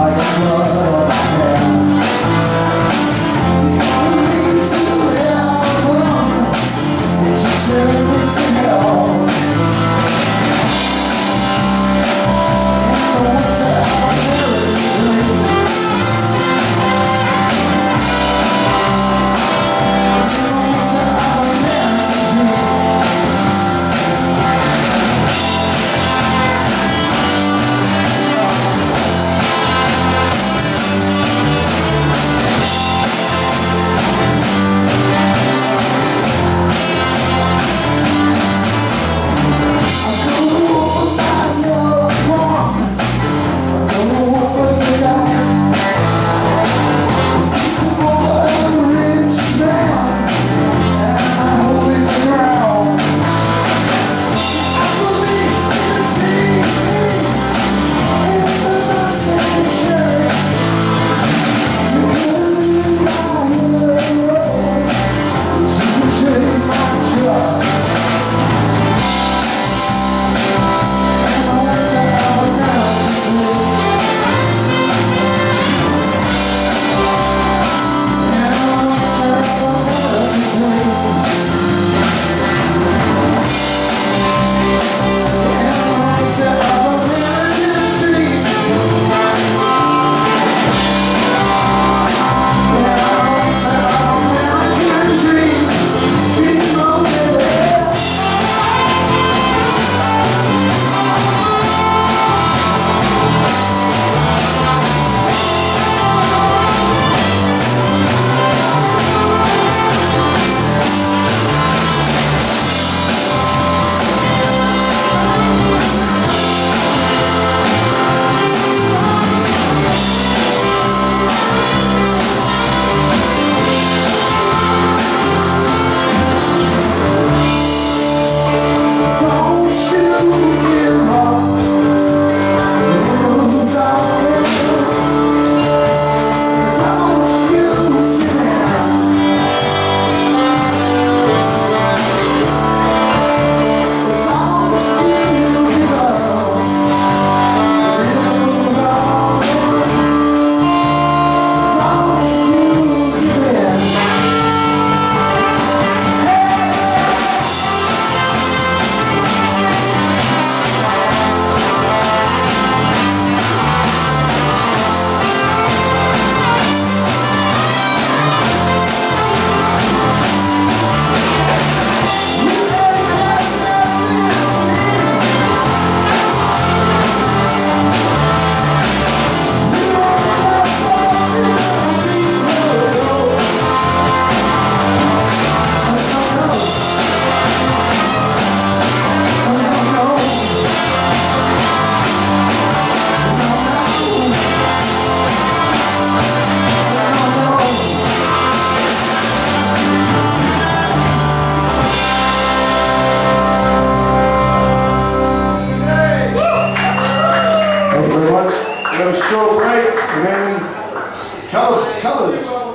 I am love. Short break and then color, colors.